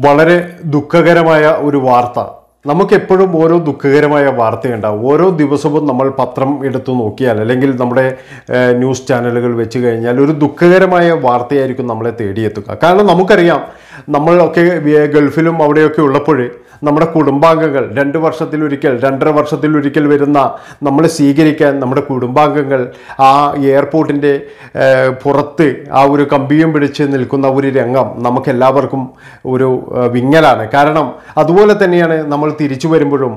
വളരെ ദുഃഖകരമായ ഒരു വാർത്ത. നമുക്കെപ്പോഴും ഓരോ ദുഃഖകരമായ വാർത്തയുണ്ടാവും. ഓരോ ദിവസവും നമ്മൾ പത്രം എടുത്തു നോക്കിയാൽ അല്ലെങ്കിൽ നമ്മുടെ ന്യൂസ് ചാനലുകൾ വെച്ച് കഴിഞ്ഞാൽ ഒരു ദുഃഖകരമായ വാർത്തയായിരിക്കും നമ്മളെ തേടിയെത്തുക. കാരണം നമുക്കറിയാം നമ്മളൊക്കെ ഗൾഫിലും അവിടെയൊക്കെ ഉള്ളപ്പോൾ നമ്മുടെ കുടുംബാംഗങ്ങൾ രണ്ട് വർഷത്തിലൊരിക്കൽ രണ്ടര വർഷത്തിലൊരിക്കൽ വരുന്ന നമ്മളെ സ്വീകരിക്കാൻ നമ്മുടെ കുടുംബാംഗങ്ങൾ ആ എയർപോർട്ടിന്റെ പുറത്ത് ആ ഒരു കമ്പിയും പിടിച്ച് നിൽക്കുന്ന ഒരു രംഗം നമുക്കെല്ലാവർക്കും ഒരു വിങ്ങലാണ്. കാരണം അതുപോലെ തന്നെയാണ് നമ്മൾ തിരിച്ചു വരുമ്പോഴും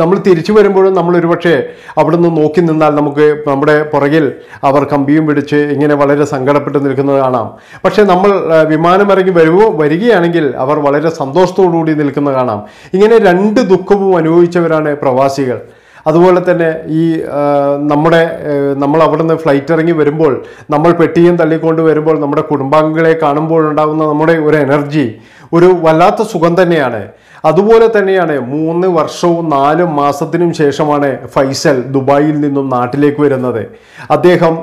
നമ്മൾ തിരിച്ചു വരുമ്പോഴും നമ്മൾ ഒരുപക്ഷെ അവിടെ നിന്ന് നോക്കി നിന്നാൽ നമുക്ക് നമ്മുടെ പുറകിൽ അവർ കമ്പിയും പിടിച്ച് ഇങ്ങനെ വളരെ സങ്കടപ്പെട്ട് നിൽക്കുന്നത് കാണാം. പക്ഷേ നമ്മൾ ഏഹ്, വിമാനം ഇറങ്ങി വരുമോ വരികയാണെങ്കിൽ അവർ വളരെ സന്തോഷത്തോടുകൂടി നിൽക്കുന്നത് കാണാം. ഇങ്ങനെ രണ്ട് ദുഃഖവും അനുഭവിച്ചവരാണ് പ്രവാസികൾ. അതുപോലെ തന്നെ ഈ നമ്മുടെ നമ്മൾ നമ്മൾ അവിടുന്ന് ഫ്ലൈറ്റ് ഇറങ്ങി വരുമ്പോൾ നമ്മൾ പെട്ടിയും തള്ളിക്കൊണ്ട് വരുമ്പോൾ നമ്മുടെ കുടുംബാംഗങ്ങളെ കാണുമ്പോഴുണ്ടാകുന്ന നമ്മുടെ ഒരു എനർജി ഒരു വല്ലാത്ത സുഖം തന്നെയാണ്. അതുപോലെ തന്നെയാണ് മൂന്ന് വർഷവും നാല് മാസത്തിനും ശേഷമാണ് ഫൈസൽ ദുബായിൽ നിന്നും നാട്ടിലേക്ക് വരുന്നത്. അദ്ദേഹം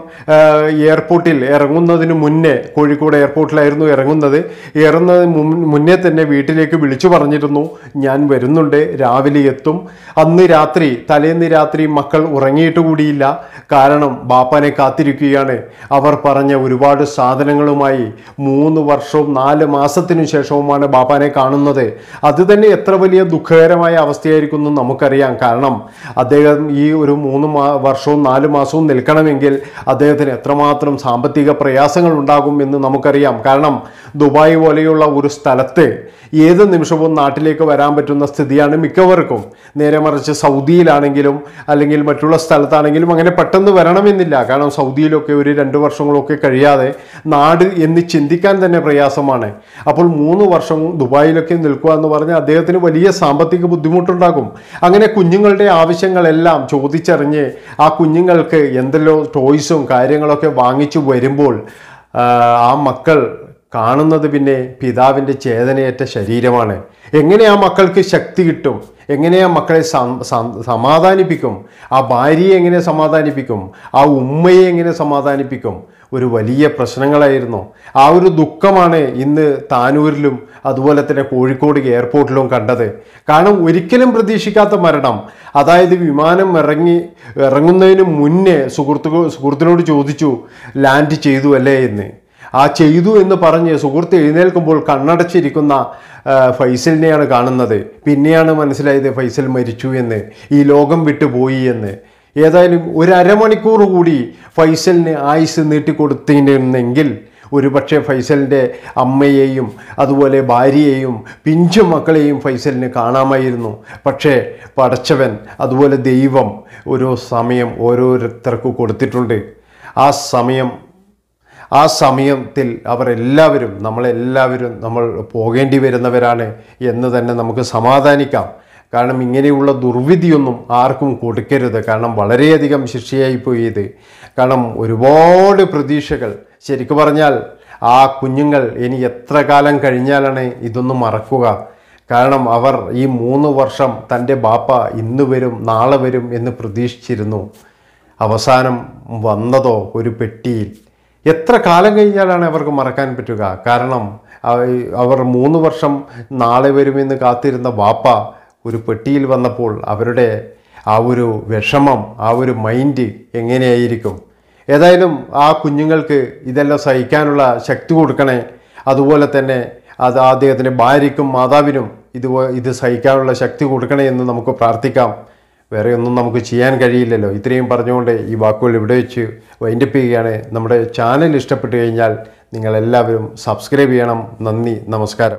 എയർപോർട്ടിൽ ഇറങ്ങുന്നതിന് മുന്നേ കോഴിക്കോട് എയർപോർട്ടിലായിരുന്നു ഇറങ്ങുന്നത്. ഇറങ്ങുന്നതിന് മുന്നേ തന്നെ വീട്ടിലേക്ക് വിളിച്ചു പറഞ്ഞിരുന്നു ഞാൻ വരുന്നുണ്ട് രാവിലെ എത്തും. അന്ന് രാത്രി തലേന്ന് രാത്രി മക്കൾ ഉറങ്ങിയിട്ട് കൂടിയില്ല. കാരണം ബാപ്പാനെ കാത്തിരിക്കുകയാണ്. അവർ പറഞ്ഞ ഒരുപാട് സാധനങ്ങളുമായി മൂന്ന് വർഷവും നാല് മാസത്തിനു ശേഷവുമാണ് ബാപ്പാനെ കാണുന്നത്. അത് തന്നെ എത്ര വലിയ ദുഃഖകരമായ അവസ്ഥയായിരിക്കും എന്ന് നമുക്കറിയാം. കാരണം അദ്ദേഹം ഈ ഒരു മൂന്ന് വർഷവും നാല് മാസവും നിൽക്കണമെങ്കിൽ അദ്ദേഹത്തിന് എത്രമാത്രം സാമ്പത്തിക പ്രയാസങ്ങൾ ഉണ്ടാകും എന്ന് നമുക്കറിയാം. കാരണം ദുബായ് പോലെയുള്ള ഒരു സ്ഥലത്ത് ഏത് നിമിഷവും നാട്ടിലേക്ക് വരാൻ പറ്റുന്ന സ്ഥിതിയാണ് മിക്കവർക്കും. നേരെ മറിച്ച് സൗദിയിലാണെങ്കിലും അല്ലെങ്കിൽ മറ്റുള്ള സ്ഥലത്താണെങ്കിലും അങ്ങനെ പെട്ടെന്ന് വരണമെന്നില്ല. കാരണം സൗദിയിലൊക്കെ ഒരു രണ്ട് വർഷങ്ങളൊക്കെ കഴിയാതെ നാട് എന്ന് ചിന്തിക്കാൻ തന്നെ പ്രയാസമാണ്. അപ്പോൾ മൂന്ന് വർഷം ദുബായിലൊക്കെ നിൽക്കുക എന്ന് പറഞ്ഞാൽ അദ്ദേഹത്തിന് വലിയ സാമ്പത്തിക ബുദ്ധിമുട്ടുണ്ടാകും. അങ്ങനെ കുഞ്ഞുങ്ങളുടെ ആവശ്യങ്ങളെല്ലാം ചോദിച്ചറിഞ്ഞ് ആ കുഞ്ഞുങ്ങൾക്ക് എന്തെല്ലോ ടോയ്സും കാര്യങ്ങളൊക്കെ വാങ്ങിച്ചു വരുമ്പോൾ ആ മക്കൾ കാണുന്നത് പിന്നെ പിതാവിന്റെ ചേതനയേറ്റ ശരീരമാണ്. എങ്ങനെ ആ മക്കൾക്ക് ശക്തി കിട്ടും? എങ്ങനെ ആ മക്കളെ സമാധാനിപ്പിക്കും? ആ ഭാര്യയെ എങ്ങനെ സമാധാനിപ്പിക്കും? ആ ഉമ്മയെ എങ്ങനെ സമാധാനിപ്പിക്കും? ഒരു വലിയ പ്രശ്നങ്ങളായിരുന്നു. ആ ഒരു ദുഃഖമാണ് ഇന്ന് താനൂരിലും അതുപോലെ തന്നെ കോഴിക്കോട് എയർപോർട്ടിലും കണ്ടത്. കാരണം ഒരിക്കലും പ്രതീക്ഷിക്കാത്ത മരണം. അതായത് വിമാനം ഇറങ്ങി ഇറങ്ങുന്നതിന് മുന്നേ സുഹൃത്തുക്കൾ സുഹൃത്തിനോട് ചോദിച്ചു ലാൻഡ് ചെയ്തു അല്ലേ? എന്ന്. ആ ചെയ്തു എന്ന് പറഞ്ഞ് സുഹൃത്ത് എഴുന്നേൽക്കുമ്പോൾ കണ്ണടച്ചിരിക്കുന്ന ഫൈസലിനെയാണ് കാണുന്നത്. പിന്നെയാണ് മനസ്സിലായത് ഫൈസൽ മരിച്ചു എന്ന് ഈ ലോകം വിട്ടുപോയി എന്ന്. ഏതായാലും ഒരു കൂടി ഫൈസലിന് ആയുസ് നീട്ടിക്കൊടുത്തിരുന്നെങ്കിൽ ഒരുപക്ഷെ ഫൈസലിന്റെ അമ്മയെയും അതുപോലെ ഭാര്യയെയും പിഞ്ചു മക്കളെയും ഫൈസലിന് കാണാമായിരുന്നു. പക്ഷേ പടച്ചവൻ അതുപോലെ ദൈവം ഓരോ സമയം ഓരോരുത്തർക്ക് കൊടുത്തിട്ടുണ്ട്. ആ സമയം ആ സമയത്തിൽ അവരെല്ലാവരും നമ്മളെല്ലാവരും നമ്മൾ പോകേണ്ടി വരുന്നവരാണ് എന്ന് തന്നെ നമുക്ക് സമാധാനിക്കാം. കാരണം ഇങ്ങനെയുള്ള ദുർവിധിയൊന്നും ആർക്കും കൊടുക്കരുത്. കാരണം വളരെയധികം ശിക്ഷയായി പോയി ഇത് കാരണം ഒരുപാട് പ്രതീക്ഷകൾ. ശരിക്കു പറഞ്ഞാൽ ആ കുഞ്ഞുങ്ങൾ ഇനി എത്ര കാലം കഴിഞ്ഞാലാണ് ഇതൊന്നും മറക്കുക? കാരണം അവർ ഈ മൂന്ന് വർഷം തന്റെ ബാപ്പ ഇന്ന് വരും നാളെ വരും എന്ന് പ്രതീക്ഷിച്ചിരുന്നു. അവസാനം വന്നതോ ഒരു പെട്ടിയിൽ. എത്ര കാലം കഴിഞ്ഞാലാണ് അവർക്ക് മറക്കാൻ പറ്റുക? കാരണം അവർ മൂന്ന് വർഷം നാളെ വരുമെന്ന് കാത്തിരുന്ന വാപ്പ ഒരു പെട്ടിയിൽ വന്നപ്പോൾ അവരുടെ ആ ഒരു വിഷമം ആ ഒരു മൈൻഡ് എങ്ങനെയായിരിക്കും? ഏതായാലും ആ കുഞ്ഞുങ്ങൾക്ക് ഇതെല്ലാം സഹിക്കാനുള്ള ശക്തി കൊടുക്കണേ. അതുപോലെ തന്നെ അത് അദ്ദേഹത്തിന്റെ ഭാര്യയ്ക്കും മാതാവിനും ഇത് ഇത് സഹിക്കാനുള്ള ശക്തി കൊടുക്കണേ എന്ന് നമുക്ക് പ്രാർത്ഥിക്കാം. വേറെ ഒന്നും നമുക്ക് ചെയ്യാൻ കഴിയില്ലല്ലോ. ഇത്രയും പറഞ്ഞുകൊണ്ട് ഈ വാക്കുകൾ ഇവിടെ വെച്ച് വൈൻഡപ്പ് ചെയ്യുകയാണ്. നമ്മുടെ ചാനൽ ഇഷ്ടപ്പെട്ടു കഴിഞ്ഞാൽ നിങ്ങളെല്ലാവരും സബ്സ്ക്രൈബ് ചെയ്യണം. നന്ദി നമസ്കാരം.